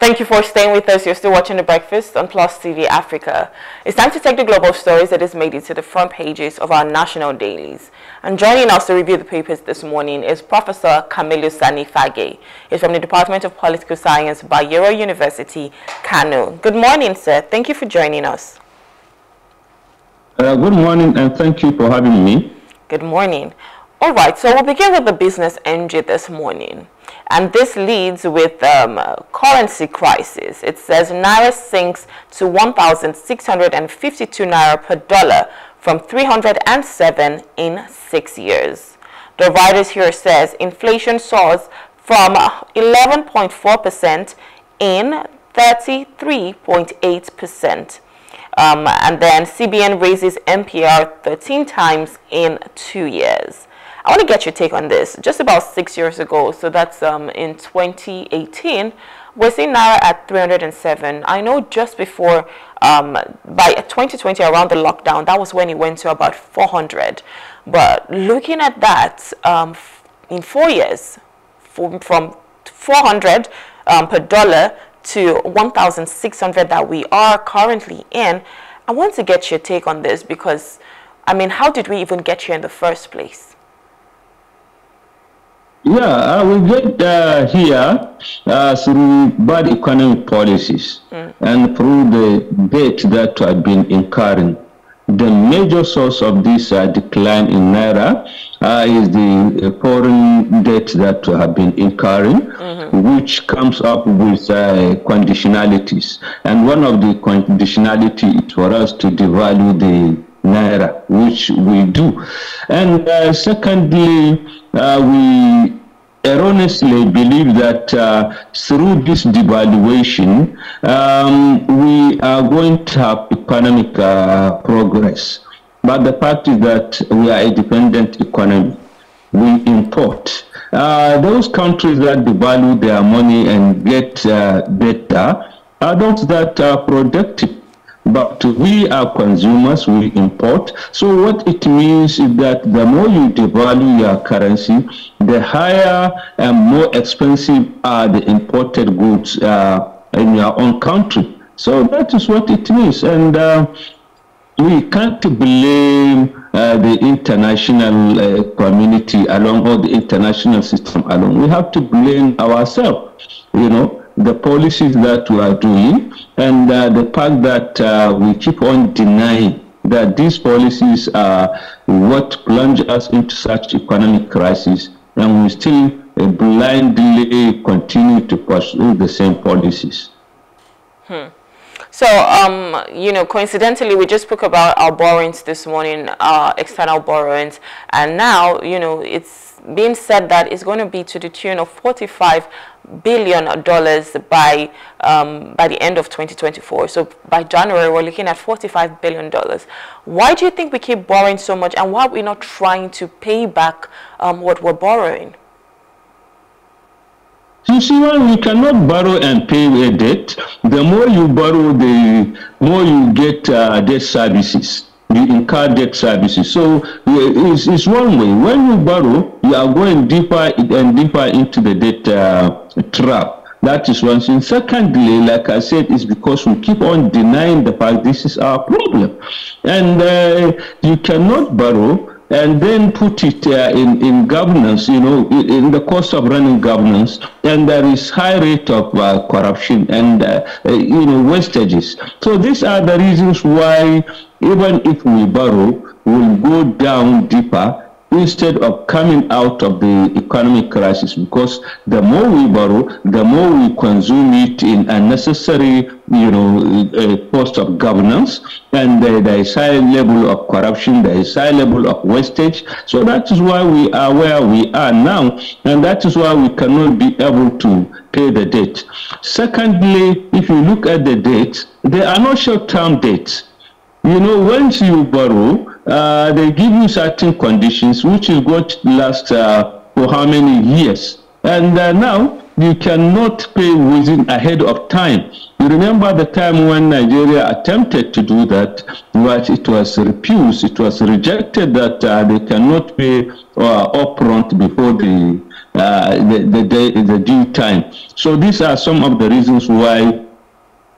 Thank you for staying with us. You're still watching The Breakfast on Plus TV Africa. It's time to take the global stories that has made it to the front pages of our national dailies. And joining us to review the papers this morning is Professor Kamilu Sani Fage. He's from the Department of Political Science, Bayero University, Kano. Good morning, sir. Thank you for joining us. Uh, good morning, and thank you for having me. Good morning. All right, so we'll begin with the business NG this morning. And this leads with um, currency crisis. It says Naira sinks to 1,652 Naira per dollar from 307 in six years. The writers here says inflation soars from 11.4% in 33.8%. Um, and then CBN raises MPR 13 times in two years. I want to get your take on this. Just about six years ago, so that's um, in 2018, we're seeing Naira at 307. I know just before, um, by 2020, around the lockdown, that was when it went to about 400. But looking at that, um, in four years, from, from 400 um, per dollar to 1,600 that we are currently in, I want to get your take on this because, I mean, how did we even get here in the first place? Yeah, uh, we get uh, here uh, through bad economic policies mm. and through the debt that have been incurring. The major source of this uh, decline in Naira uh, is the uh, foreign debt that have been incurring, mm-hmm. which comes up with conditionalities. And one of the conditionality is for us to devalue the naira, which we do. And uh, secondly, uh, we erroneously believe that uh, through this devaluation, um, we are going to have economic uh, progress. But the fact is that we are a dependent economy. We import. Uh, those countries that devalue their money and get uh, better are those that are productive but we are consumers, we import. So what it means is that the more you devalue your currency, the higher and more expensive are the imported goods uh, in your own country. So that is what it means. And uh, we can't blame uh, the international uh, community along or the international system alone. We have to blame ourselves, you know the policies that we are doing and uh, the fact that uh, we keep on denying that these policies are what plunge us into such economic crisis and we still blindly continue to pursue the same policies. Hmm. So, um, you know, coincidentally, we just spoke about our borrowings this morning, our external borrowings, and now, you know, it's being said that it's going to be to the tune of 45 billion dollars by um, by the end of 2024. So by January, we're looking at 45 billion dollars. Why do you think we keep borrowing so much, and why are we not trying to pay back um, what we're borrowing? You see, when we cannot borrow and pay a debt, the more you borrow, the more you get uh, debt services you incur debt services. So it's, it's one way. When you borrow, you are going deeper and deeper into the debt uh, trap. That is one thing. Secondly, like I said, is because we keep on denying the fact this is our problem. And uh, you cannot borrow and then put it uh, in, in governance, you know, in the cost of running governance, and there is high rate of uh, corruption and, uh, uh you know, wastages. So these are the reasons why even if we borrow, we'll go down deeper instead of coming out of the economic crisis because the more we borrow, the more we consume it in unnecessary, you know, cost of governance, and uh, there is high level of corruption, is high level of wastage. So that is why we are where we are now, and that is why we cannot be able to pay the debt. Secondly, if you look at the debt, they are not short-term debts. You know, once you borrow, uh, they give you certain conditions which is going to last uh, for how many years. And uh, now you cannot pay within ahead of time. You remember the time when Nigeria attempted to do that, but it was refused, it was rejected that uh, they cannot pay uh, upfront before the uh, the, the, the, the due time. So these are some of the reasons why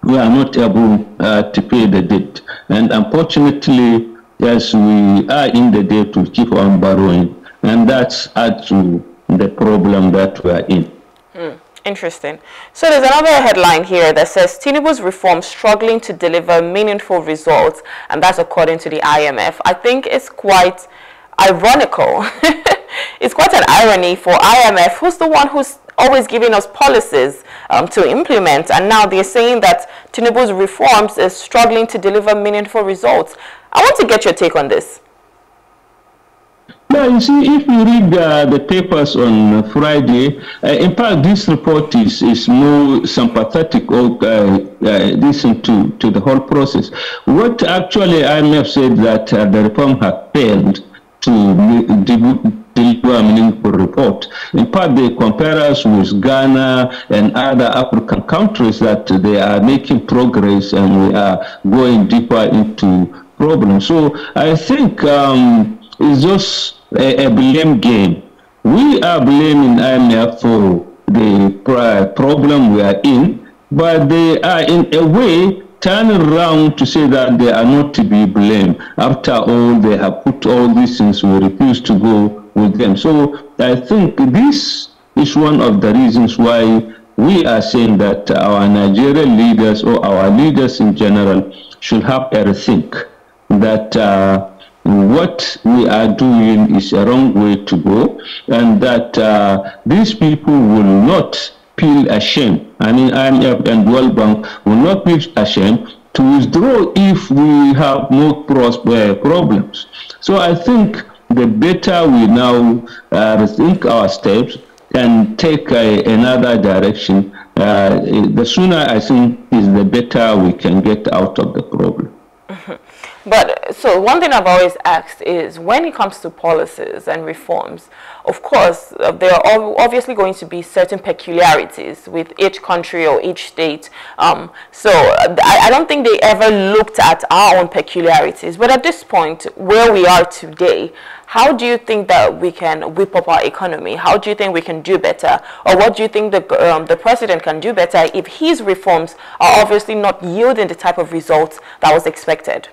we are not able uh, to pay the debt. And unfortunately, yes, we are in the debt to keep on borrowing. And that's add to the problem that we are in. Mm, interesting. So there's another headline here that says Tinubu's reform struggling to deliver meaningful results, and that's according to the IMF. I think it's quite ironical. it's quite an irony for IMF, who's the one who's always giving us policies um, to implement, and now they're saying that Tinubu's reforms is struggling to deliver meaningful results. I want to get your take on this. Yeah, you see, if you read uh, the papers on Friday, uh, in fact, this report is, is more sympathetic or uh, uh listen to, to the whole process. What actually IMF said that uh, the reform has failed to a meaningful report. In fact, they compare us with Ghana and other African countries that they are making progress and we are going deeper into problems. So I think um, it's just a, a blame game. We are blaming IMF for the problem we are in, but they are in a way turning around to say that they are not to be blamed. After all, they have put all these things, we refuse to go with them. So I think this is one of the reasons why we are saying that our Nigerian leaders or our leaders in general should have a rethink that uh, what we are doing is a wrong way to go and that uh, these people will not feel ashamed. I mean, IMF and World Bank will not feel ashamed to withdraw if we have more uh, problems. So I think the better we now uh, rethink our steps and take uh, another direction, uh, the sooner I think is the better we can get out of the problem. But so one thing I've always asked is when it comes to policies and reforms, of course, uh, there are obviously going to be certain peculiarities with each country or each state. Um, so uh, I, I, don't think they ever looked at our own peculiarities. But at this point, where we are today, how do you think that we can whip up our economy? How do you think we can do better? Or what do you think the, um, the president can do better if his reforms are obviously not yielding the type of results that was expected?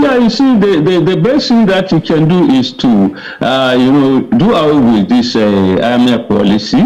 Yeah, you see, the, the, the best thing that you can do is to, uh, you know, do away with this uh, IMF policy.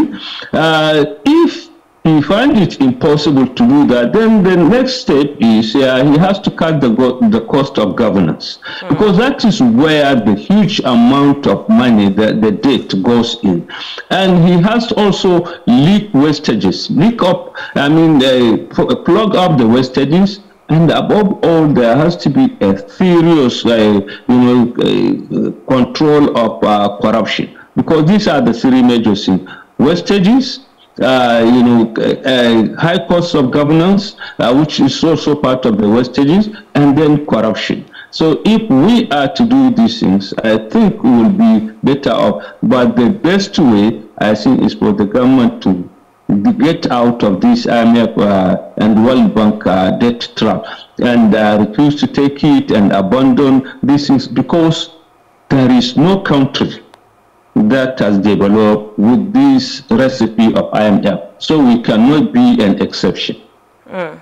Uh, if he finds it impossible to do that, then the next step is uh, he has to cut the, the cost of governance. Mm. Because that is where the huge amount of money, the, the debt goes in. And he has to also leak wastages, leak up, I mean, uh, plug up the wastages and above all, there has to be a serious, uh, you know, uh, control of uh, corruption because these are the three major things: wastages, uh, you know, uh, high costs of governance, uh, which is also part of the wastages, and then corruption. So if we are to do these things, I think we will be better off. But the best way, I think, is for the government to get out of this IMF uh, and World Bank uh, debt trap and uh, refuse to take it and abandon these things because there is no country that has developed with this recipe of IMF. So we cannot be an exception. Mm.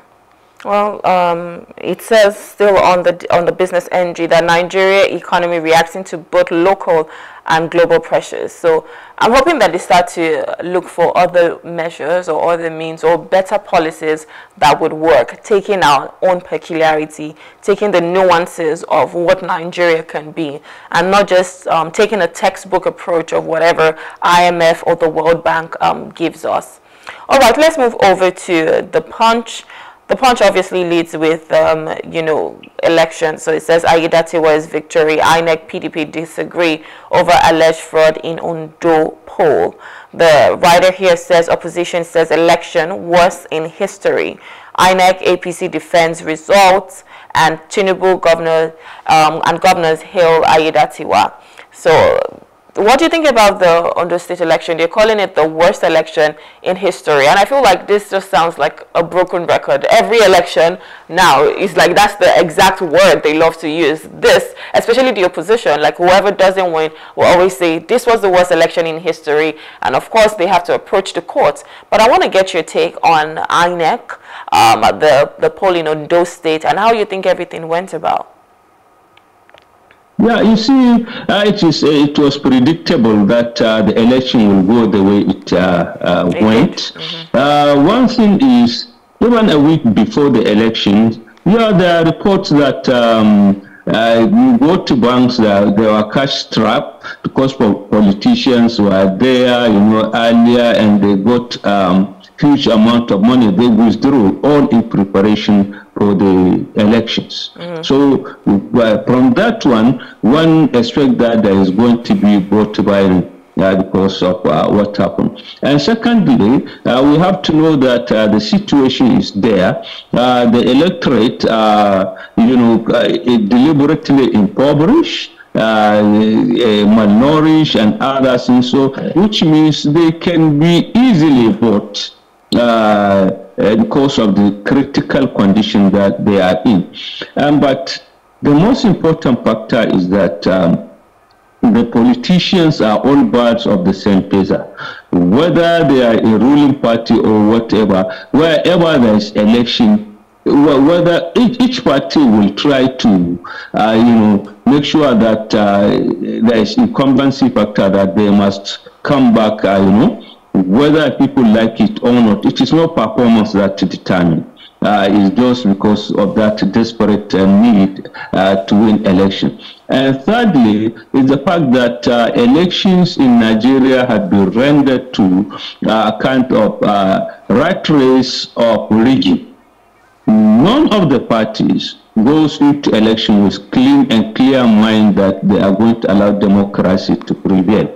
Well, um, it says still on the on the business energy that Nigeria economy reacting to both local and global pressures. So I'm hoping that they start to look for other measures or other means or better policies that would work, taking our own peculiarity, taking the nuances of what Nigeria can be, and not just um, taking a textbook approach of whatever IMF or the World Bank um, gives us. All right, let's move over to the punch. The Punch obviously leads with, um, you know, elections. So it says Aiyedatiwa's victory. INEC PDP disagree over alleged fraud in Ondo poll. The writer here says opposition says election worst in history. INEC APC defends results and Tinubu governor um, and governors hail Aiyedatiwa. So what do you think about the Ondo State election? They're calling it the worst election in history. And I feel like this just sounds like a broken record. Every election now is like that's the exact word they love to use. This, especially the opposition, like whoever doesn't win will always say this was the worst election in history. And of course, they have to approach the courts. But I want to get your take on INEC, um, the, the poll in Ondo State, and how you think everything went about. Yeah, you see, uh, it is uh, it was predictable that uh, the election will go the way it, uh, uh, went. Mm-hmm. Uh, one thing is, even a week before the election, yeah, there are reports that um, you go to banks, there, there were cash trap because politicians were there, you know, earlier, and they got um, huge amount of money they withdrew all in preparation for the elections. Mm. So uh, from that one, one expect that there is going to be vote buying uh, because of uh, what happened. And secondly, uh, we have to know that uh, the situation is there. Uh, the electorate, uh, you know, deliberately impoverished. malnourished and others, and so which means they can be easily vote because of the critical condition that they are in. Um, but the most important factor is that um, the politicians are all birds of the same feather. Whether they are a ruling party or whatever, wherever there is election, whether each, each party will try to, uh, you know, make sure that uh, there is incumbency factor that they must come back, uh, you know, whether people like it or not, it is not performance that determines. Uh, is just because of that desperate uh, need uh, to win election. And thirdly, is the fact that uh, elections in Nigeria have been rendered to uh, a kind of uh, rat race of rigging. None of the parties goes into election with clean and clear mind that they are going to allow democracy to prevail.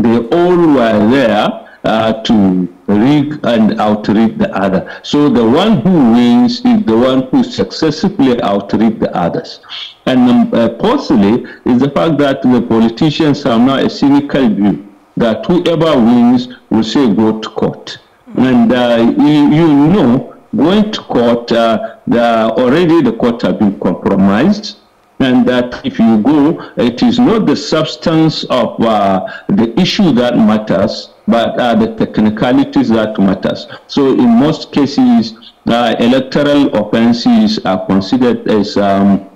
They all were there uh, to rig and outrig the other. So the one who wins is the one who successfully outrig the others. And um, uh, possibly is the fact that the politicians have now a cynical view that whoever wins will say go to court. And uh, you, you, know, going to court, uh, the, already the court have been compromised and that if you go, it is not the substance of uh, the issue that matters, but uh, the technicalities that matters. So in most cases, uh, electoral offenses are considered as um,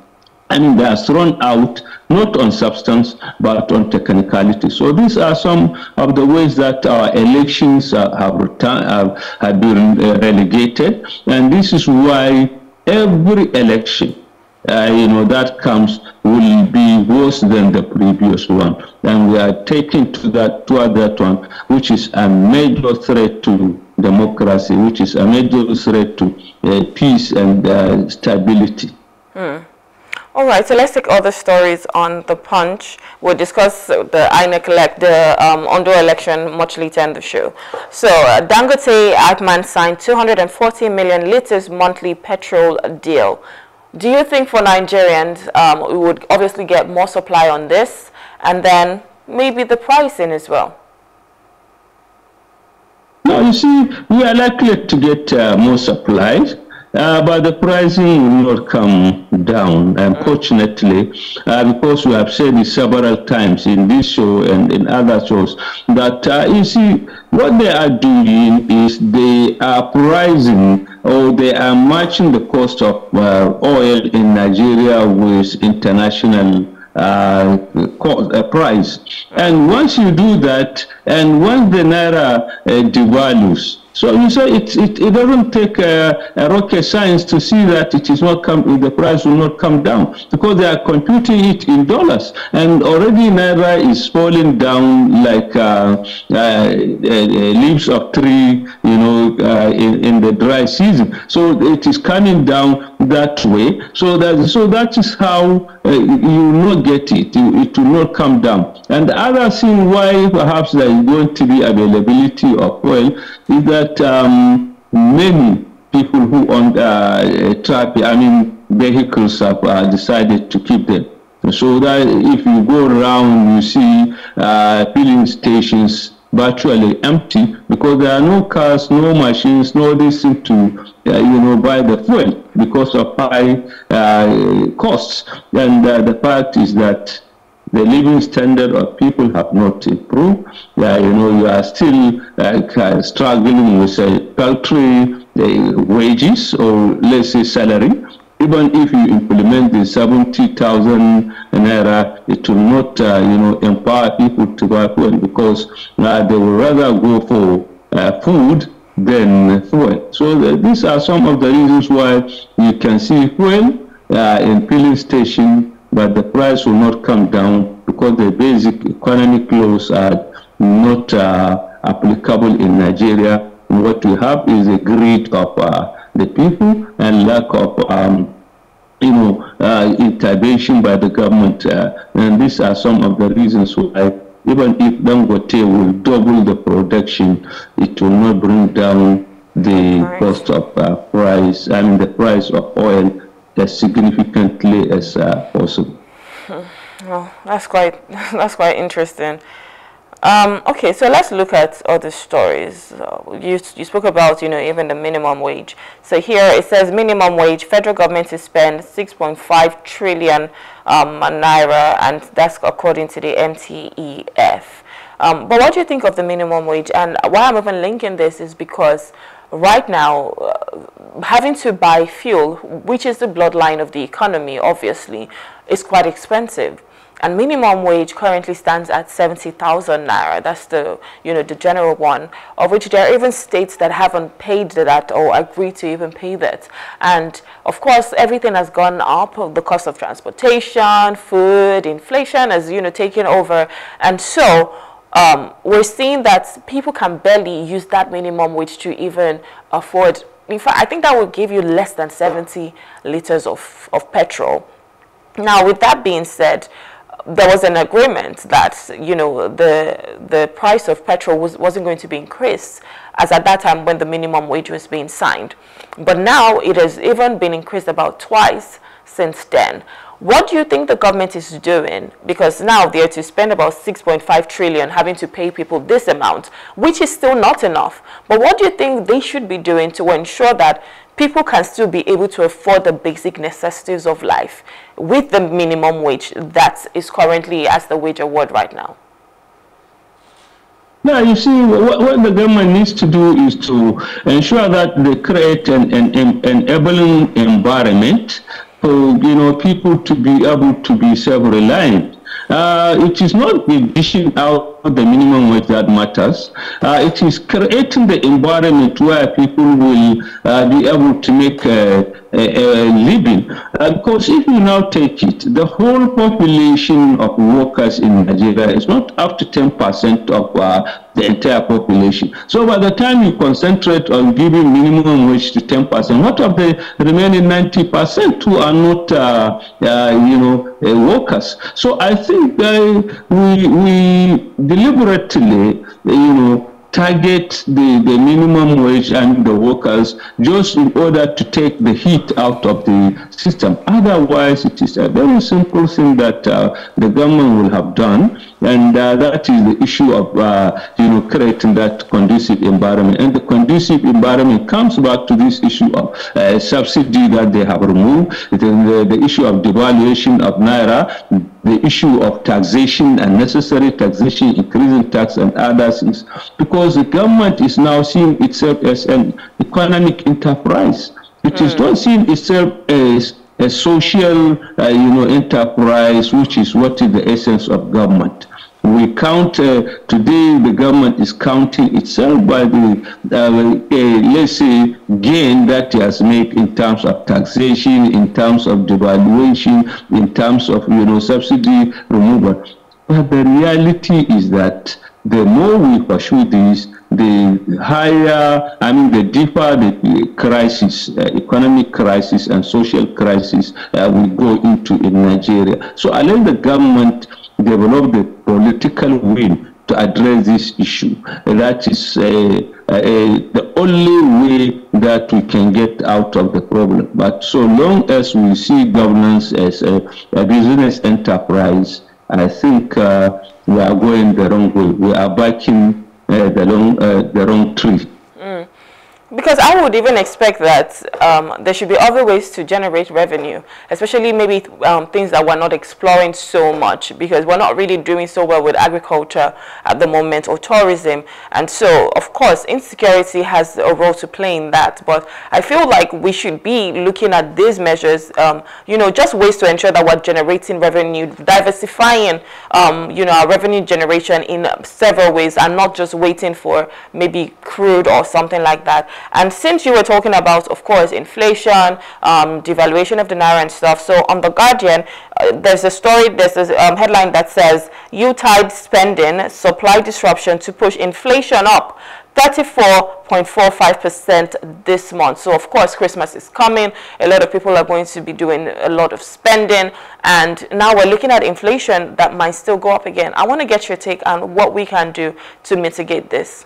I mean, they are thrown out not on substance but on technicality. So these are some of the ways that our elections uh, have, returned, have, have been relegated, and this is why every election uh, you know, that comes will be worse than the previous one. And we are taking to that toward that one, which is a major threat to democracy, which is a major threat to uh, peace and uh, stability. Hmm. All right, so let's take other stories on the punch. We'll discuss the INEC elect, the um, Ondo election much later in the show. So uh, Dangote IPMAN signed 240 million liters monthly petrol deal do you think for Nigerians, um, we would obviously get more supply on this and then maybe the pricing as well? No, you see, we are likely to get uh, more supplies. Uh, but the pricing will not come down, unfortunately, uh, because we have said it several times in this show and in other shows that uh, you see what they are doing is they are pricing or they are matching the cost of uh, oil in Nigeria with international uh, uh, price. And once you do that, and once the naira uh, devalues, so you say it, it, it doesn't take a, a, rocket science to see that it is not come, the price will not come down because they are computing it in dollars. And already Naira is falling down like uh, uh, uh, leaves of tree, you know, uh, in, in the dry season. So it is coming down that way. So that, so that is how uh, you will not get it. It will not come down. And the other thing why perhaps there is going to be availability of oil is that um, many people who own uh, trap, I mean, vehicles have uh, decided to keep them So that if you go around, you see uh, filling stations virtually empty because there are no cars, no machines, no reason to, you know, buy the fuel because of high uh, costs. And uh, the fact is that the living standard of people have not improved. Uh, you know, you are still uh, struggling with a paltry uh, wages or let's say salary even if you implement the 70,000 naira, it will not, uh, you know, empower people to buy food because uh, they will rather go for uh, food fuel. So uh, these are some of the reasons why you can see fuel uh, in filling station, but the price will not come down because the basic economic laws are not uh, applicable in Nigeria. What we have is a greed of the people and lack of um, you know, uh, intervention by the government. Uh, and these are some of the reasons why even if Dangote will double the production, it will not bring down the right. cost of uh, price, I mean the price of oil as significantly as uh, possible. Well, that's quite, that's quite interesting. Um, okay, so let's look at other stories. Uh, you, you spoke about, you know, even the minimum wage. So here it says minimum wage, federal government to spend 6.5 trillion um, naira, and that's according to the MTEF. Um, but what do you think of the minimum wage? And why I'm even linking this is because right now, uh, having to buy fuel, which is the bloodline of the economy, obviously, is quite expensive and minimum wage currently stands at 70,000 naira. That's the, you know, the general one, of which there are even states that haven't paid that or agreed to even pay that. And of course, everything has gone up, the cost of transportation, food, inflation has, you know, taken over. And so um, we're seeing that people can barely use that minimum wage to even afford. In fact, I think that would give you less than 70 liters of, of petrol. Now, with that being said, there was an agreement that you know the the price of petrol was wasn't going to be increased as at that time when the minimum wage was being signed. But now it has even been increased about twice since then what do you think the government is doing because now they're to spend about 6.5 trillion having to pay people this amount which is still not enough but what do you think they should be doing to ensure that people can still be able to afford the basic necessities of life with the minimum wage that is currently as the wage award right now? Now, you see, what, what, the government needs to do is to ensure that they create an, an, an enabling environment for you know people to be able to be self-reliant. Uh, it is not the dishing out the minimum wage that matters. Uh, it is creating the environment where people will uh, be able to make a, a, a living. Uh, because if you now take it, the whole population of workers in Nigeria is not up to 10% of uh, the entire population. So by the time you concentrate on giving minimum wage to 10%, what of the remaining 90% who are not, uh, uh, you know, workers? So I think we, we deliberately, you know, target the, the minimum wage and the workers just in order to take the heat out of the system. Otherwise, it is a very simple thing that uh, the government will have done, and uh, that is the issue of uh, you know creating that conducive environment. And the conducive environment comes back to this issue of uh, subsidy that they have removed, the, the issue of devaluation of naira, the issue of taxation and necessary taxation, increasing tax and other things, because the government is now seeing itself as an economic enterprise. It mm. is not seeing itself as a social, uh, you know, enterprise, which is what is the essence of government. We count uh, today. The government is counting itself by the uh, uh, let's say gain that it has made in terms of taxation, in terms of devaluation, in terms of you know subsidy removal. But the reality is that the more we pursue this, the higher, I mean, the deeper the crisis, uh, economic crisis and social crisis uh, we go into in Nigeria. So I unless the government develop the political will to address this issue, that is uh, uh, the only way that we can get out of the problem. But so long as we see governance as a, a business enterprise, I think uh, we are going the wrong way. We are backing uh, the, long, uh, the wrong tree. Because I would even expect that um, there should be other ways to generate revenue, especially maybe um, things that we're not exploring so much because we're not really doing so well with agriculture at the moment or tourism. And so, of course, insecurity has a role to play in that. But I feel like we should be looking at these measures, um, you know, just ways to ensure that we're generating revenue, diversifying, um, you know, our revenue generation in several ways and not just waiting for maybe crude or something like that. And since you were talking about, of course, inflation, um, devaluation of the naira and stuff, so on The Guardian, uh, there's a story, there's a um, headline that says, Yuletide spending, supply disruption to push inflation up. 34.45% this month. So of course Christmas is coming. A lot of people are going to be doing a lot of spending and now we're looking at inflation that might still go up again. I want to get your take on what we can do to mitigate this.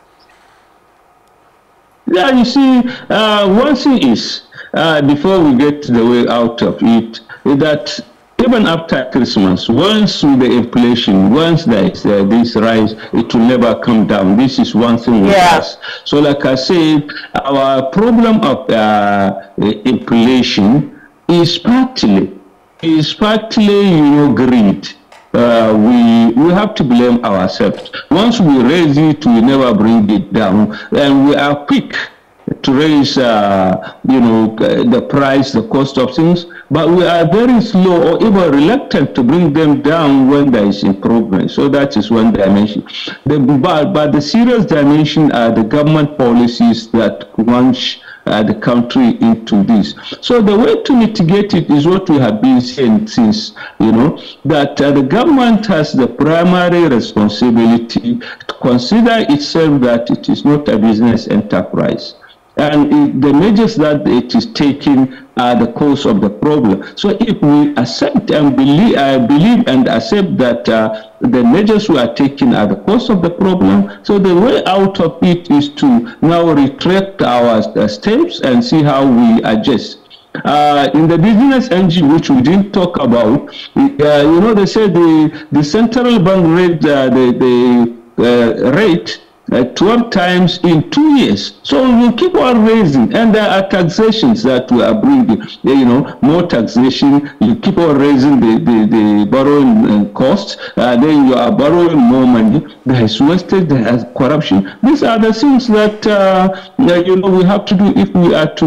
Yeah, you see, uh, one thing is, uh, before we get the way out of it, is that even after Christmas, once with the inflation, once there is uh, this rise, it will never come down. This is one thing with yeah. us. So like I said, our problem of uh, inflation is partly, is partly, you know, greed uh, we we have to blame ourselves. Once we raise it, we never bring it down, and we are quick to raise, uh, you know, the price, the cost of things, but we are very slow or even reluctant to bring them down when there is improvement. So that is one dimension. The, but, but the serious dimension are the government policies that launch uh, the country into this. So the way to mitigate it is what we have been saying since, you know, that uh, the government has the primary responsibility to consider itself that it is not a business enterprise. And the measures that it is taking are the cause of the problem. So if we accept and believe, uh, believe and accept that uh, the measures we are taking are the cause of the problem, so the way out of it is to now retract our uh, steps and see how we adjust. Uh, in the business engine, which we didn't talk about, uh, you know, they said the, the central bank rate, uh, the, the uh, rate uh, 12 times in two years. So we keep on raising, and there are taxations that we are bringing, you know, more taxation. You keep on raising the, the, the borrowing uh, costs, uh, then you are borrowing more money. There is wastage, there is corruption. These are the things that, uh, you know, we have to do if we are to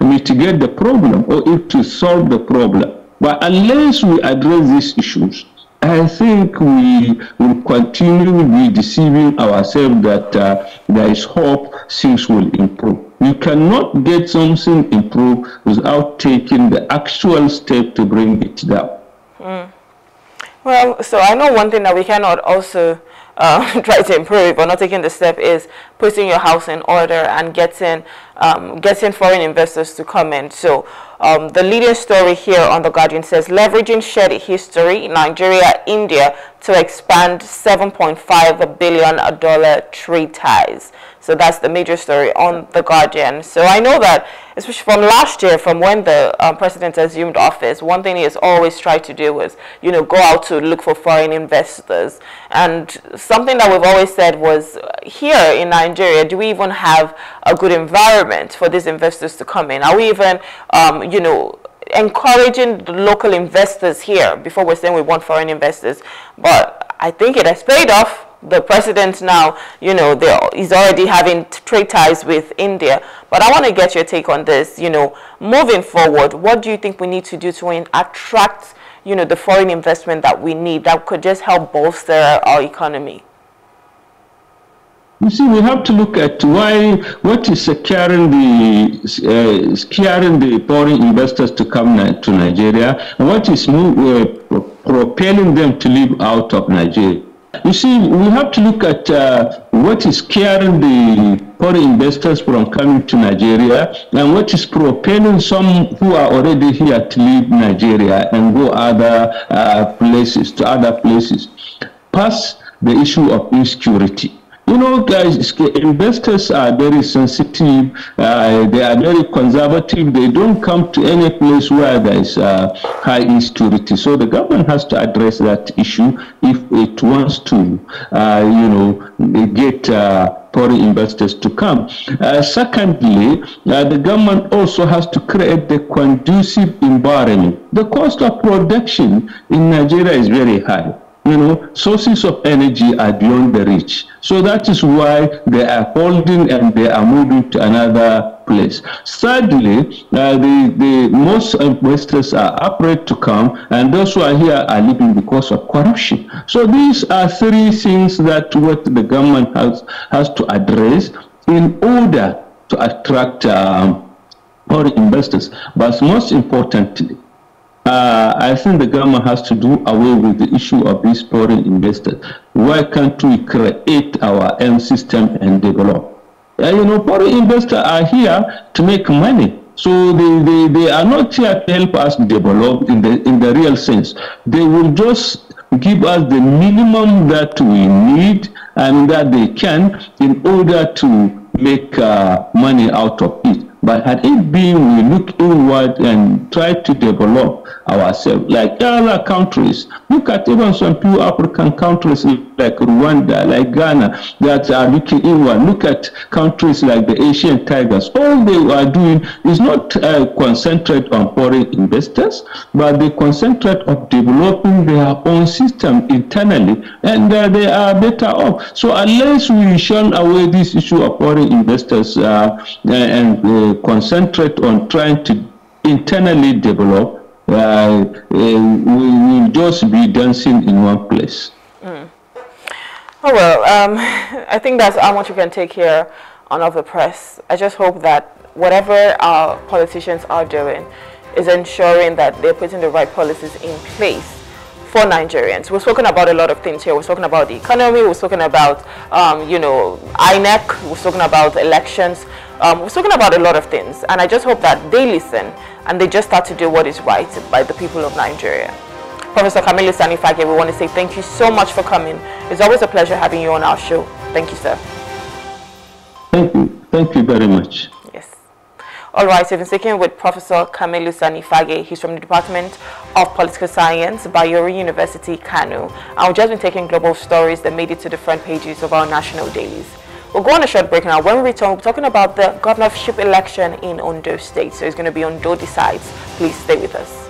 mitigate the problem or if to solve the problem. But unless we address these issues, I think we will continue be deceiving ourselves that uh, there is hope things will improve. You cannot get something improved without taking the actual step to bring it down. Mm. Well, so I know one thing that we cannot also uh, try to improve or not taking the step is putting your house in order and getting um, getting foreign investors to come in. So um, the leading story here on The Guardian says, leveraging shared history, Nigeria, India to expand $7.5 billion trade ties. So that's the major story on The Guardian. So I know that, especially from last year, from when the um, president assumed office, one thing he has always tried to do was, you know, go out to look for foreign investors. And something that we've always said was, here in Nigeria, do we even have a good environment for these investors to come in? Are we even, um, you know, encouraging the local investors here before we're saying we want foreign investors? But I think it has paid off the president now, you know, he's already having trade ties with India. But I want to get your take on this. You know, moving forward, what do you think we need to do to attract, you know, the foreign investment that we need that could just help bolster our economy? You see, we have to look at why, what is scaring the, uh, scaring the foreign investors to come to Nigeria, and what is uh, propelling them to leave out of Nigeria. You see, we have to look at uh, what is scaring the foreign investors from coming to Nigeria and what is propelling some who are already here to leave Nigeria and go other uh, places, to other places. Plus the issue of insecurity. You know, guys, investors are very sensitive. Uh, they are very conservative. They don't come to any place where there is uh, high insecurity. So the government has to address that issue if it wants to, uh, you know, get uh, foreign investors to come. Uh, secondly, uh, the government also has to create the conducive environment. The cost of production in Nigeria is very high you know, sources of energy are beyond the reach. So that is why they are holding and they are moving to another place. Sadly, uh, the, the most investors are afraid to come, and those who are here are leaving because of corruption. So these are three things that what the government has has to address in order to attract um, foreign investors. But most importantly, uh, I think the government has to do away with the issue of these foreign investors. Why can't we create our own system and develop? Uh, you know, foreign investors are here to make money. So they, they, they are not here to help us develop in the in the real sense. They will just give us the minimum that we need and that they can in order to make uh, money out of it. But had it been we look inward and try to develop ourselves like other countries, look at even some few African countries like Rwanda, like Ghana, that are looking inward. Look at countries like the Asian tigers. All they are doing is not uh, concentrate on foreign investors, but they concentrate on developing their own system internally, and uh, they are better off. So unless we shun away this issue of foreign investors uh, and uh, concentrate on trying to internally develop, uh, we will just be dancing in one place. Mm. Oh well, um, I think that's how much we can take here on Off the Press. I just hope that whatever our politicians are doing is ensuring that they're putting the right policies in place for Nigerians. We've spoken about a lot of things here. We're talking about the economy. We're talking about, um, you know, INEC. We're talking about elections. Um, we're talking about a lot of things. And I just hope that they listen and they just start to do what is right by the people of Nigeria. Professor Kamilu Sani Fage, we want to say thank you so much for coming. It's always a pleasure having you on our show. Thank you, sir. Thank you. Thank you very much. All right, so I've been speaking with Professor Kamilu Sani Fage. He's from the Department of Political Science, Bayero University, Kano. And we've just been taking global stories that made it to the front pages of our national dailies. We'll go on a short break now. When we return, we'll be talking about the governorship election in Ondo State. So it's going to be Ondo decides. Please stay with us.